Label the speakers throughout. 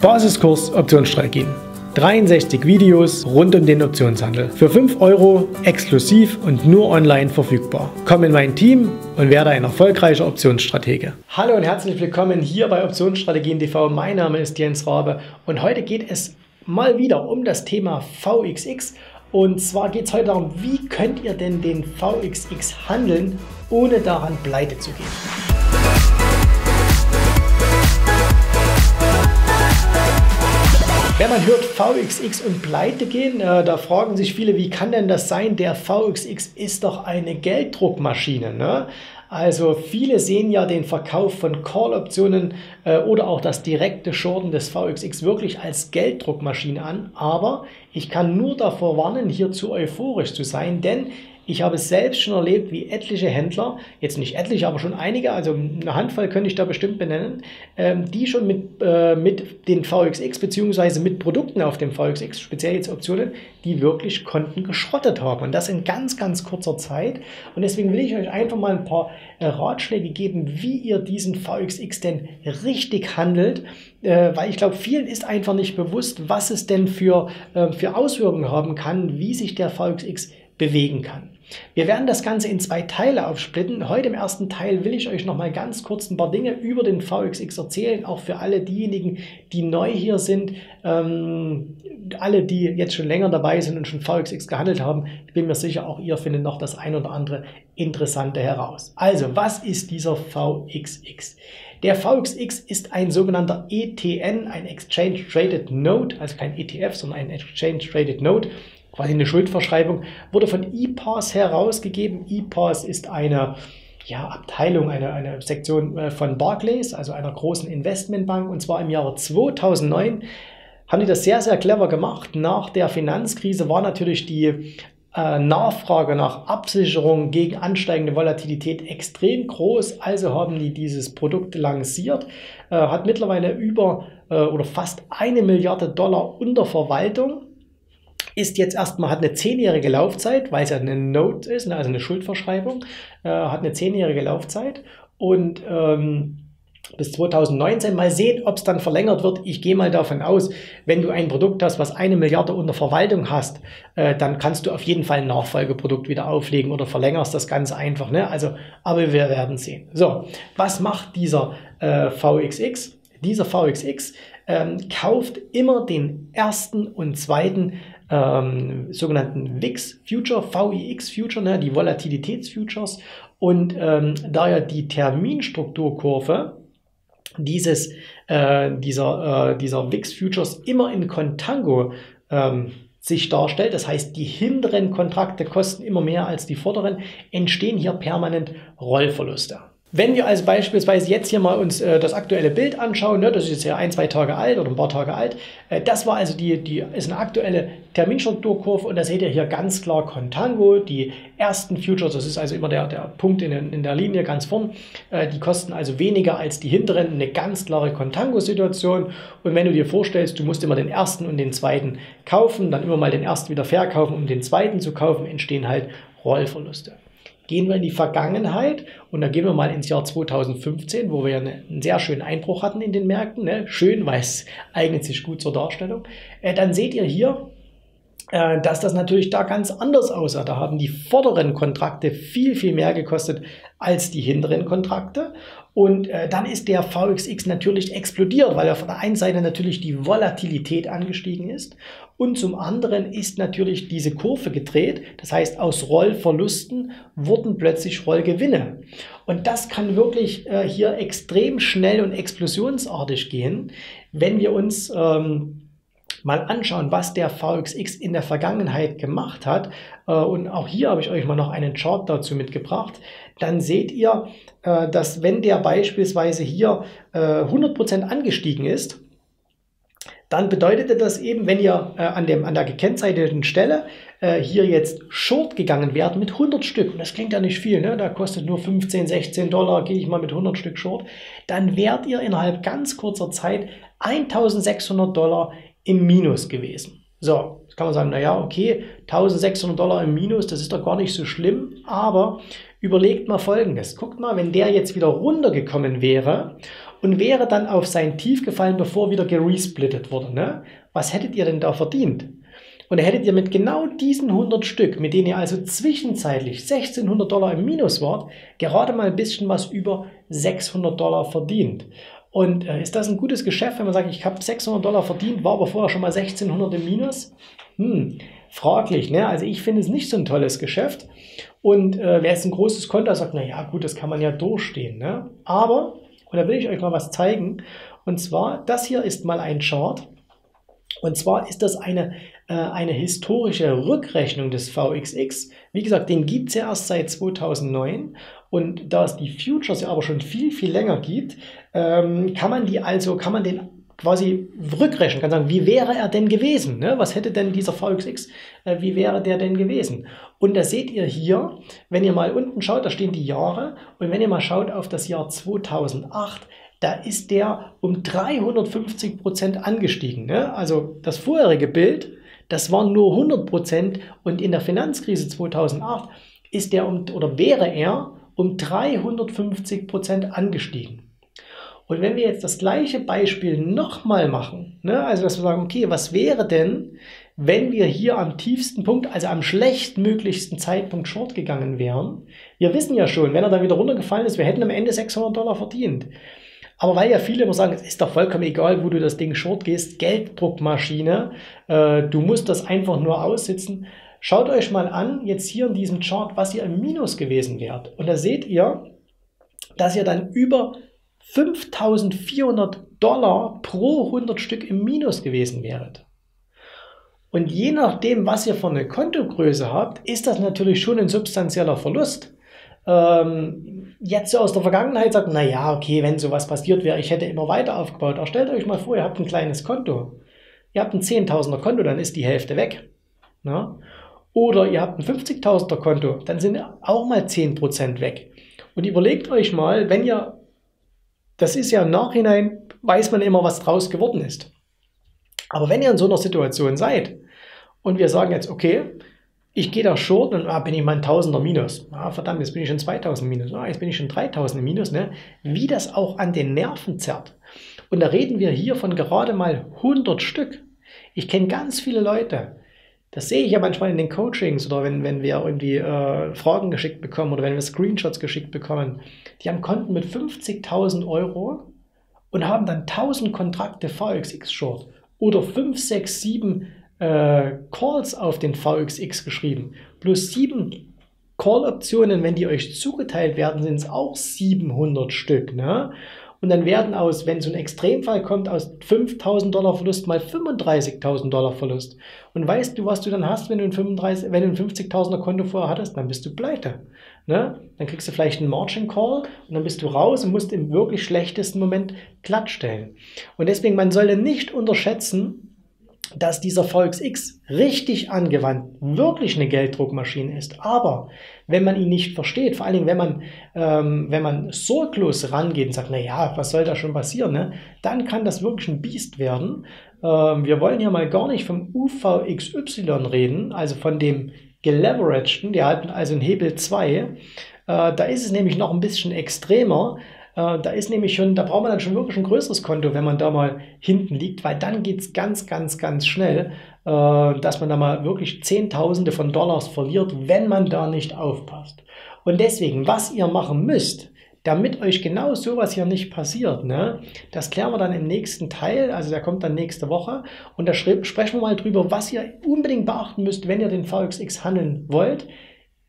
Speaker 1: Basiskurs Optionsstrategien. 63 Videos rund um den Optionshandel. Für 5 Euro exklusiv und nur online verfügbar. Komm in mein Team und werde ein erfolgreicher Optionsstratege. Hallo und herzlich willkommen hier bei Optionsstrategien TV. Mein Name ist Jens Rabe und heute geht es mal wieder um das Thema VXX. Und zwar geht es heute darum, wie könnt ihr denn den VXX handeln, ohne daran pleite zu gehen. Wenn man hört VXX und pleite gehen, äh, da fragen sich viele, wie kann denn das sein? Der VXX ist doch eine Gelddruckmaschine. Ne? Also viele sehen ja den Verkauf von Call-Optionen äh, oder auch das direkte Shorten des VXX wirklich als Gelddruckmaschine an. Aber ich kann nur davor warnen, hier zu euphorisch zu sein, denn ich habe selbst schon erlebt, wie etliche Händler, jetzt nicht etliche, aber schon einige, also eine Handvoll könnte ich da bestimmt benennen, ähm, die schon mit, äh, mit den VXX beziehungsweise mit Produkten auf dem VXX, speziell jetzt Optionen, die wirklich Konten geschrottet haben. Und das in ganz, ganz kurzer Zeit. Und deswegen will ich euch einfach mal ein paar äh, Ratschläge geben, wie ihr diesen VXX denn richtig handelt, äh, weil ich glaube, vielen ist einfach nicht bewusst, was es denn für, für Auswirkungen haben kann, wie sich der VXX bewegen kann. Wir werden das Ganze in zwei Teile aufsplitten. Heute im ersten Teil will ich euch noch mal ganz kurz ein paar Dinge über den VXX erzählen, auch für alle diejenigen, die neu hier sind, ähm, alle, die jetzt schon länger dabei sind und schon VXX gehandelt haben. Ich bin mir sicher, auch ihr findet noch das ein oder andere Interessante heraus. Also, was ist dieser VXX? Der VXX ist ein sogenannter ETN, ein Exchange Traded Note, also kein ETF, sondern ein Exchange Traded Note quasi eine Schuldverschreibung, wurde von ePass herausgegeben. ePass ist eine ja, Abteilung, eine, eine Sektion äh, von Barclays, also einer großen Investmentbank, und zwar im Jahre 2009 haben die das sehr, sehr clever gemacht. Nach der Finanzkrise war natürlich die äh, Nachfrage nach Absicherung gegen ansteigende Volatilität extrem groß. Also haben die dieses Produkt lanciert, äh, hat mittlerweile über oder fast eine Milliarde Dollar unter Verwaltung ist jetzt erstmal, hat eine zehnjährige Laufzeit, weil es ja eine Note ist, ne, also eine Schuldverschreibung, äh, hat eine zehnjährige Laufzeit und ähm, bis 2019 mal sehen, ob es dann verlängert wird. Ich gehe mal davon aus, wenn du ein Produkt hast, was eine Milliarde unter Verwaltung hast, äh, dann kannst du auf jeden Fall ein Nachfolgeprodukt wieder auflegen oder verlängerst das ganz einfach. Ne? Also, aber wir werden sehen. So, was macht dieser äh, VXX? Dieser VXX ähm, kauft immer den ersten und zweiten ähm, sogenannten VIX Future, VIX Future, ne, die Volatilitätsfutures. Und ähm, da ja die Terminstrukturkurve dieses, äh, dieser, äh, dieser VIX Futures immer in Contango ähm, sich darstellt, das heißt, die hinteren Kontrakte kosten immer mehr als die vorderen, entstehen hier permanent Rollverluste. Wenn wir also beispielsweise jetzt hier mal uns äh, das aktuelle Bild anschauen, ne, das ist jetzt ja ein, zwei Tage alt oder ein paar Tage alt, äh, das war also die, die ist eine aktuelle Terminstrukturkurve und da seht ihr hier ganz klar Contango, die ersten Futures, das ist also immer der, der Punkt in, in der Linie ganz vorn, äh, die kosten also weniger als die hinteren, eine ganz klare Contango-Situation und wenn du dir vorstellst, du musst immer den ersten und den zweiten kaufen, dann immer mal den ersten wieder verkaufen, um den zweiten zu kaufen, entstehen halt Rollverluste gehen wir in die Vergangenheit und da gehen wir mal ins Jahr 2015, wo wir einen sehr schönen Einbruch hatten in den Märkten. Ne? Schön, weil es eignet sich gut zur Darstellung. Äh, dann seht ihr hier, dass das natürlich da ganz anders aussah. Da haben die vorderen Kontrakte viel, viel mehr gekostet als die hinteren Kontrakte. Und äh, dann ist der VXX natürlich explodiert, weil von der einen Seite natürlich die Volatilität angestiegen ist und zum anderen ist natürlich diese Kurve gedreht. Das heißt, aus Rollverlusten wurden plötzlich Rollgewinne. Und das kann wirklich äh, hier extrem schnell und explosionsartig gehen, wenn wir uns ähm, mal anschauen, was der VXX in der Vergangenheit gemacht hat, äh, und auch hier habe ich euch mal noch einen Chart dazu mitgebracht, dann seht ihr, äh, dass wenn der beispielsweise hier äh, 100% angestiegen ist, dann bedeutete das eben, wenn ihr äh, an, dem, an der gekennzeichneten Stelle äh, hier jetzt short gegangen wärt mit 100 Stück, und das klingt ja nicht viel, ne? da kostet nur 15, 16 Dollar, gehe ich mal mit 100 Stück short, dann wärt ihr innerhalb ganz kurzer Zeit 1600 Dollar im Minus gewesen. So, jetzt kann man sagen, naja, okay, 1600 Dollar im Minus, das ist doch gar nicht so schlimm, aber überlegt mal Folgendes. Guckt mal, wenn der jetzt wieder runtergekommen wäre und wäre dann auf sein Tief gefallen, bevor wieder geresplittet wurde. Ne? Was hättet ihr denn da verdient? Und hättet ihr mit genau diesen 100 Stück, mit denen ihr also zwischenzeitlich 1600 Dollar im Minus wart, gerade mal ein bisschen was über 600 Dollar verdient. Und äh, ist das ein gutes Geschäft, wenn man sagt, ich habe 600 Dollar verdient, war aber vorher schon mal 1600 im Minus? Hm, fraglich. Ne? Also ich finde es nicht so ein tolles Geschäft. Und äh, wer jetzt ein großes Konto sagt, na ja, gut, das kann man ja durchstehen. Ne? Aber, und da will ich euch mal was zeigen. Und zwar, das hier ist mal ein Chart. Und zwar ist das eine, äh, eine historische Rückrechnung des VXX. Wie gesagt, den gibt es ja erst seit 2009. Und da es die Futures ja aber schon viel, viel länger gibt, ähm, kann man die also, kann man den quasi rückrechnen, kann sagen, wie wäre er denn gewesen? Ne? Was hätte denn dieser VXX, äh, wie wäre der denn gewesen? Und da seht ihr hier, wenn ihr mal unten schaut, da stehen die Jahre. Und wenn ihr mal schaut auf das Jahr 2008, da ist der um 350 Prozent angestiegen. Ne? Also das vorherige Bild, das waren nur 100 Prozent und in der Finanzkrise 2008 ist der um, oder wäre er um 350 Prozent angestiegen. Und wenn wir jetzt das gleiche Beispiel nochmal machen, ne, also dass wir sagen, okay, was wäre denn, wenn wir hier am tiefsten Punkt, also am schlechtmöglichsten Zeitpunkt short gegangen wären? Wir wissen ja schon, wenn er dann wieder runtergefallen ist, wir hätten am Ende 600 Dollar verdient. Aber weil ja viele immer sagen, es ist doch vollkommen egal, wo du das Ding short gehst, Gelddruckmaschine, äh, du musst das einfach nur aussitzen. Schaut euch mal an, jetzt hier in diesem Chart, was ihr im Minus gewesen wärt. Und da seht ihr, dass ihr dann über 5400 Dollar pro 100 Stück im Minus gewesen wäret. Und je nachdem, was ihr für eine Kontogröße habt, ist das natürlich schon ein substanzieller Verlust. Ähm, jetzt aus der Vergangenheit sagt, na ja, okay, wenn sowas passiert wäre, ich hätte immer weiter aufgebaut. Aber stellt euch mal vor, ihr habt ein kleines Konto. Ihr habt ein 10.000er Konto, dann ist die Hälfte weg. Na? Oder ihr habt ein 50.000er Konto, dann sind auch mal 10% weg. Und überlegt euch mal, wenn ihr das ist ja im Nachhinein, weiß man immer, was draus geworden ist. Aber wenn ihr in so einer Situation seid und wir sagen jetzt, okay, ich gehe da short und ah, bin ich mal ein Tausender Minus. Ah, verdammt, jetzt bin ich schon 2000 Minus. Ah, jetzt bin ich schon 3000 Minus. Ne? Wie das auch an den Nerven zerrt. Und da reden wir hier von gerade mal 100 Stück. Ich kenne ganz viele Leute, das sehe ich ja manchmal in den Coachings oder wenn, wenn wir irgendwie äh, Fragen geschickt bekommen oder wenn wir Screenshots geschickt bekommen. Die haben Konten mit 50.000 Euro und haben dann 1000 Kontrakte VXX Short oder 5, 6, 7 äh, Calls auf den VXX geschrieben. Plus 7 Call-Optionen, wenn die euch zugeteilt werden, sind es auch 700 Stück. Ne? Und dann werden aus, wenn so ein Extremfall kommt, aus 5000 Dollar Verlust mal 35.000 Dollar Verlust. Und weißt du, was du dann hast, wenn du ein, 35, wenn du ein 50.000er Konto vorher hattest? Dann bist du pleite. Ne? Dann kriegst du vielleicht einen Margin Call und dann bist du raus und musst im wirklich schlechtesten Moment glatt stellen. Und deswegen, man sollte nicht unterschätzen, dass dieser VXX richtig angewandt wirklich eine Gelddruckmaschine ist. Aber wenn man ihn nicht versteht, vor allen Dingen, wenn man, ähm, wenn man sorglos rangeht und sagt, na ja, was soll da schon passieren, ne? dann kann das wirklich ein Biest werden. Ähm, wir wollen hier mal gar nicht vom UVXY reden, also von dem geleveragten, der hat also einen Hebel 2. Äh, da ist es nämlich noch ein bisschen extremer. Äh, da ist nämlich schon, da braucht man dann schon wirklich ein größeres Konto, wenn man da mal hinten liegt, weil dann geht es ganz, ganz, ganz schnell, äh, dass man da mal wirklich Zehntausende von Dollars verliert, wenn man da nicht aufpasst. Und deswegen, was ihr machen müsst, damit euch genau sowas hier nicht passiert, ne, das klären wir dann im nächsten Teil, also der kommt dann nächste Woche und da sprechen wir mal drüber, was ihr unbedingt beachten müsst, wenn ihr den VXX handeln wollt.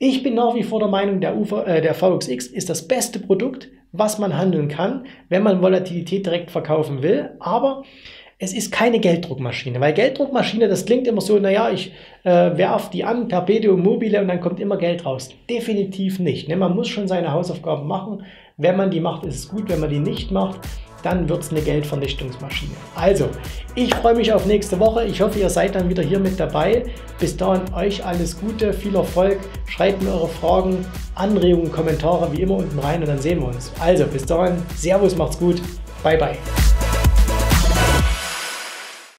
Speaker 1: Ich bin nach wie vor der Meinung, der, UV, äh, der VXX ist das beste Produkt, was man handeln kann, wenn man Volatilität direkt verkaufen will. Aber es ist keine Gelddruckmaschine, weil Gelddruckmaschine, das klingt immer so, naja, ich äh, werfe die an, Perpetuum mobile und dann kommt immer Geld raus. Definitiv nicht. Ne? Man muss schon seine Hausaufgaben machen. Wenn man die macht, ist es gut. Wenn man die nicht macht, dann wird es eine Geldvernichtungsmaschine. Also, ich freue mich auf nächste Woche. Ich hoffe, ihr seid dann wieder hier mit dabei. Bis dahin euch alles Gute, viel Erfolg. Schreibt mir eure Fragen, Anregungen, Kommentare wie immer unten rein und dann sehen wir uns. Also, bis dahin, Servus, macht's gut. Bye, bye.